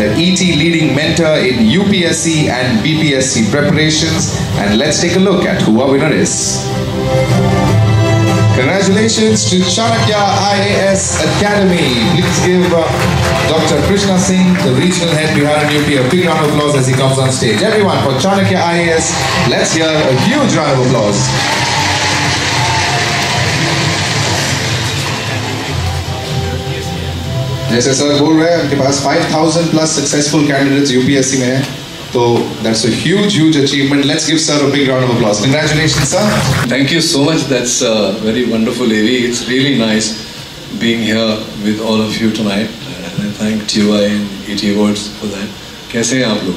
the ET leading mentor in UPSC and BPSC preparations. And let's take a look at who our winner is. Congratulations to Chanakya IAS Academy. Please give uh, Dr. Krishna Singh, the regional head Bihar and UP, a big round of applause as he comes on stage. Everyone, for Chanakya IAS, let's hear a huge round of applause. जैसे sir बोल रहे हैं उनके पास 5000 plus successful candidates UPSC में हैं तो that's a huge huge achievement let's give sir a big round of applause congratulations sir Thank you so much. That's uh, very wonderful, Avi. It's really nice being here with all of you tonight. And I thank TY and ET Awards for that. कैसे हैं आप लोग?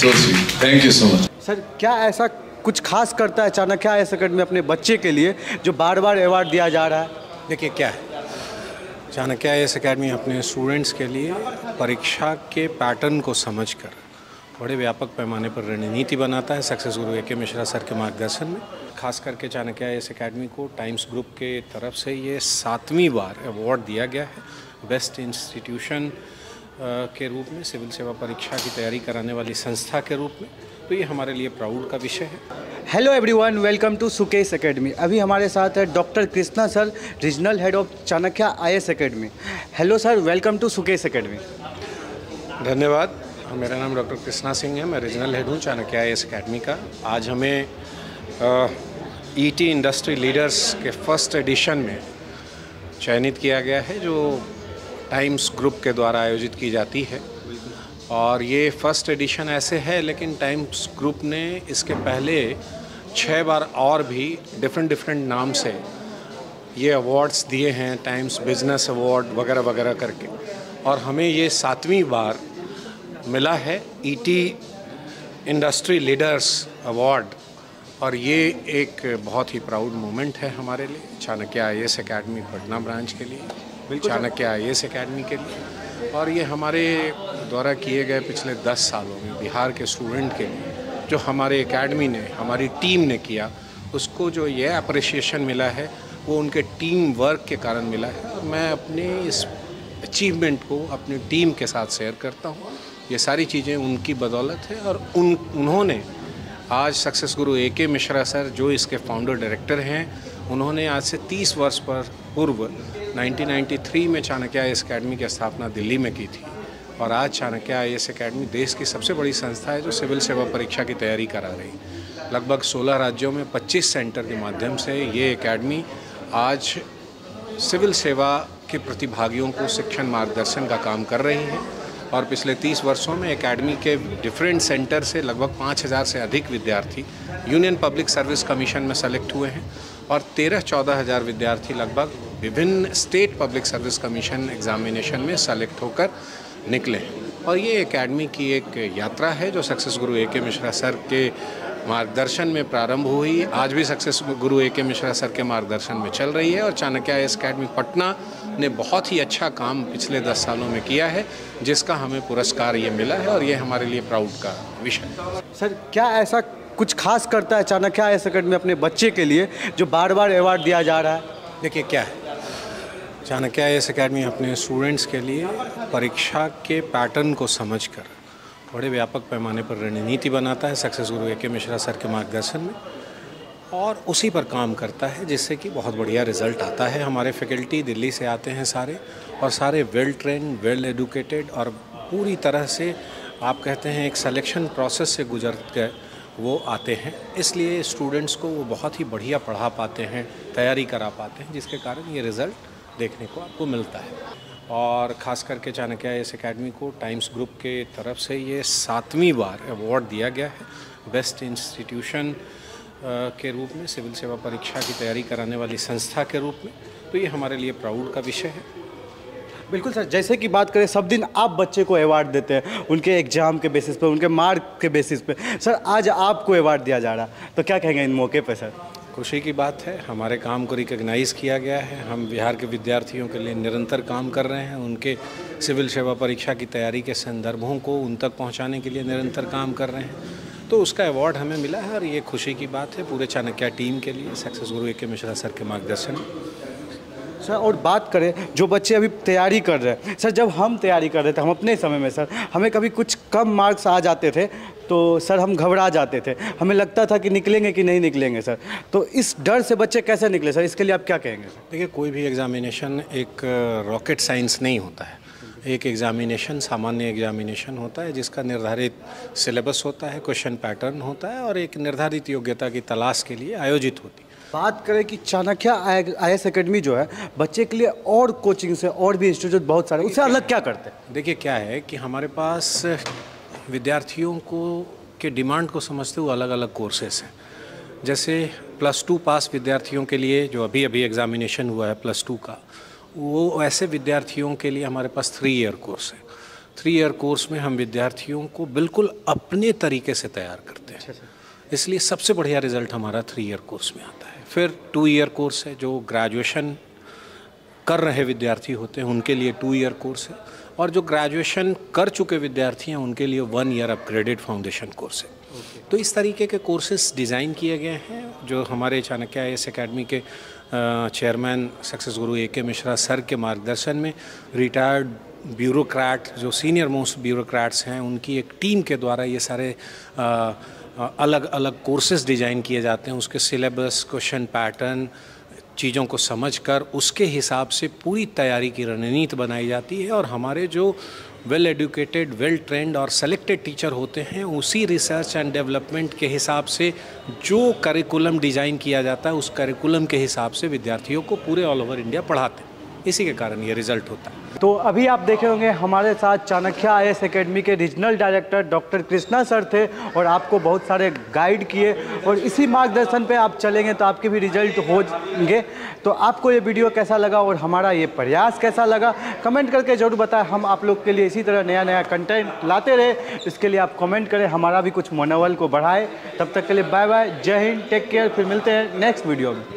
So sweet. Thank you so much. Sir क्या ऐसा कुछ खास करता है चाणक्य अकेडमी अपने बच्चे के लिए जो बार बार अवार्ड दिया जा रहा है देखिए, क्या है? चाणक्य आई एस अकेडमी अपने स्टूडेंट्स के लिए परीक्षा के पैटर्न को समझकर बड़े व्यापक पैमाने पर रणनीति बनाता है success Guru A K Mishra sir के मार्गदर्शन में। खास करके चाणक्य आई एस अकेडमी को टाइम्स ग्रुप के तरफ़ से ये सातवीं बार अवार्ड दिया गया है। बेस्ट इंस्टीट्यूशन के रूप में सिविल सेवा परीक्षा की तैयारी कराने वाली संस्था के रूप में। तो ये हमारे लिए प्राउड का विषय है। Hello everyone welcome to Sukesh academy अभी हमारे साथ है doctor Krishna sir regional head of Chanakya I S academy hello sir welcome to Sukesh academy धन्यवाद। मेरा नाम डॉक्टर कृष्णा सिंह है। मैं रीजनल हेड हूँ चाणक्य आई एस अकेडमी का। आज हमें ईटी इंडस्ट्री लीडर्स के फ़र्स्ट एडिशन में चयनित किया गया है जो टाइम्स ग्रुप के द्वारा आयोजित की जाती है। और ये फ़र्स्ट एडिशन ऐसे है लेकिन टाइम्स ग्रुप ने इसके पहले छः बार और भी डिफरेंट डिफरेंट नाम से ये अवार्ड्स दिए हैं टाइम्स बिज़नेस अवार्ड वगैरह वगैरह करके। और हमें ये सातवीं बार मिला है ईटी इंडस्ट्री लीडर्स अवार्ड और ये एक बहुत ही प्राउड मोमेंट है हमारे लिए Chanakya I S academy Patna branch के लिए चाणक्य आई एस अकेडमी के लिए। और ये हमारे द्वारा किए गए पिछले दस सालों में बिहार के स्टूडेंट के लिए, जो हमारे एकेडमी ने, हमारी टीम ने किया, उसको जो ये अप्रिसिएशन मिला है, वो उनके टीम वर्क के कारण मिला है। मैं अपने इस अचीवमेंट को अपनी टीम के साथ शेयर करता हूँ। ये सारी चीज़ें उनकी बदौलत है और उन, उन्होंने आज success Guru A K Mishra sir जो इसके फाउंडर डायरेक्टर हैं उन्होंने आज से 30 वर्ष पर पूर्व 1993 में चाणक्य आई अकेडमी की स्थापना दिल्ली में की थी। और आज चाणक्य आई एस अकेडमी देश की सबसे बड़ी संस्था है जो सिविल सेवा परीक्षा की तैयारी करा रही लगभग 16 राज्यों में 25 सेंटर के माध्यम से ये एकेडमी आज सिविल सेवा के प्रतिभागियों को शिक्षण मार्गदर्शन का काम कर रही है। और पिछले 30 वर्षों में एकेडमी के डिफरेंट सेंटर से लगभग 5000 से अधिक विद्यार्थी यूनियन पब्लिक सर्विस कमीशन में सेलेक्ट हुए हैं। और तेरह चौदह हज़ार विद्यार्थी लगभग विभिन्न state public service commission examination में सेलेक्ट होकर निकले और ये एकेडमी की एक यात्रा है जो success Guru A K Mishra sir के मार्गदर्शन में प्रारंभ हुई। आज भी success Guru A K Mishra sir के मार्गदर्शन में चल रही है और चाणक्य आई अकेडमी पटना ने बहुत ही अच्छा काम पिछले दस सालों में किया है, जिसका हमें पुरस्कार ये मिला है और ये हमारे लिए प्राउड का विषय सर, क्या ऐसा कुछ खास करता है चाणक्य आई अकेडमी अपने बच्चे के लिए जो बार बार अवार्ड दिया जा रहा है? देखिए, क्या है? चाणक्य आई अकेडमी अपने स्टूडेंट्स के लिए परीक्षा के पैटर्न को समझकर बड़े व्यापक पैमाने पर रणनीति बनाता है success Guru A K Mishra sir के मार्गदर्शन में और उसी पर काम करता है, जिससे कि बहुत बढ़िया रिज़ल्ट आता है। हमारे फैकल्टी दिल्ली से आते हैं सारे और सारे वेल ट्रेन वेल एडुकेटेड और पूरी तरह से आप कहते हैं एक सिलेक्शन प्रोसेस से गुजर कर वो आते हैं। इसलिए स्टूडेंट्स को वो बहुत ही बढ़िया पढ़ा पाते हैं, तैयारी करा पाते हैं, जिसके कारण ये रिज़ल्ट देखने को आपको मिलता है। और ख़ास करके चाणक्य इस एकेडमी को टाइम्स ग्रुप के तरफ़ से ये सातवीं बार अवार्ड दिया गया है। बेस्ट इंस्टीट्यूशन के रूप में, सिविल सेवा परीक्षा की तैयारी कराने वाली संस्था के रूप में। तो ये हमारे लिए प्राउड का विषय है। बिल्कुल सर, जैसे कि बात करें, सब दिन आप बच्चे को अवार्ड देते हैं, उनके एग्ज़ाम के बेसिस पर उनके मार्क के बेसिस पर सर, आज आपको अवार्ड दिया जा रहा तो क्या कहेंगे इन मौके पर सर? खुशी की बात है, हमारे काम को रिकग्नाइज़ किया गया है। हम बिहार के विद्यार्थियों के लिए निरंतर काम कर रहे हैं, उनके सिविल सेवा परीक्षा की तैयारी के संदर्भों को उन तक पहुँचाने के लिए निरंतर काम कर रहे हैं। तो उसका अवार्ड हमें मिला है और ये खुशी की बात है, पूरे चाणक्य टीम के लिए success Guru A K Mishra sir के मार्गदर्शन सर और बात करें, जो बच्चे अभी तैयारी कर रहे हैं। सर, जब हम तैयारी कर रहे थे, हम अपने समय में, सर, हमें कभी कुछ कम मार्क्स आ जाते थे तो सर, हम घबरा जाते थे। हमें लगता था कि निकलेंगे कि नहीं निकलेंगे, सर। तो इस डर से बच्चे कैसे निकले, सर? इसके लिए आप क्या कहेंगे, सर? देखिए, कोई भी एग्ज़ामिनेशन एक रॉकेट साइंस नहीं होता है। एक एग्ज़ामिनेशन सामान्य एग्ज़ामिनेशन होता है, जिसका निर्धारित सिलेबस होता है क्वेश्चन पैटर्न होता है, और एक निर्धारित योग्यता की तलाश के लिए आयोजित होती है। बात करें कि चाणक्य आई एस अकेडमी जो है बच्चे के लिए और कोचिंग से और भी इंस्टीट्यूट बहुत सारे उससे अलग क्या करते हैं? देखिए क्या है कि हमारे पास विद्यार्थियों को के डिमांड को समझते हुए अलग अलग कोर्सेस हैं। जैसे प्लस टू पास विद्यार्थियों के लिए जो अभी अभी एग्ज़ामिनेशन हुआ है प्लस टू का वो ऐसे विद्यार्थियों के लिए हमारे पास थ्री ईयर कोर्स है। थ्री ईयर कोर्स में हम विद्यार्थियों को बिल्कुल अपने तरीके से तैयार करते हैं। इसलिए सबसे बढ़िया रिज़ल्ट हमारा थ्री ईयर कोर्स में आता है। फिर टू ईयर कोर्स है जो ग्रेजुएशन कर रहे विद्यार्थी होते हैं उनके लिए टू ईयर कोर्स है। और जो ग्रेजुएशन कर चुके विद्यार्थी हैं उनके लिए one year upgraded foundation course है तो इस तरीके के कोर्सेज डिज़ाइन किए गए हैं जो हमारे चाणक्य आई एस अकेडमी के chairman success guru A K Mishra sir के मार्गदर्शन में रिटायर्ड ब्यूरोक्रेट जो सीनियर मोस्ट ब्यूरोक्रेट्स हैं उनकी एक टीम के द्वारा ये सारे अलग अलग कोर्सेज डिज़ाइन किए जाते हैं, उसके सिलेबस क्वेश्चन पैटर्न चीज़ों को समझकर उसके हिसाब से पूरी तैयारी की रणनीति बनाई जाती है और हमारे जो वेल एडुकेटेड वेल ट्रेंड और सेलेक्टेड टीचर होते हैं, उसी रिसर्च एंड डेवलपमेंट के हिसाब से जो करिकुलम डिज़ाइन किया जाता है, उस करिकुलम के हिसाब से विद्यार्थियों को पूरे ऑल ओवर इंडिया पढ़ाते हैं। इसी के कारण ये रिज़ल्ट होता है। तो अभी आप देखे होंगे, हमारे साथ चाणक्य आई एस अकेडमी के regional director doctor Krishna sir थे और आपको बहुत सारे गाइड किए और इसी मार्गदर्शन पे आप चलेंगे तो आपके भी रिज़ल्ट होंगे। तो आपको ये वीडियो कैसा लगा और हमारा ये प्रयास कैसा लगा? कमेंट करके ज़रूर बताएँ। हम आप लोग के लिए इसी तरह नया नया कंटेंट लाते रहे। इसके लिए आप कमेंट करें। हमारा भी कुछ मनोबल को बढ़ाए। तब तक के लिए बाय बाय जय हिंद। टेक केयर फिर मिलते हैं नेक्स्ट वीडियो में।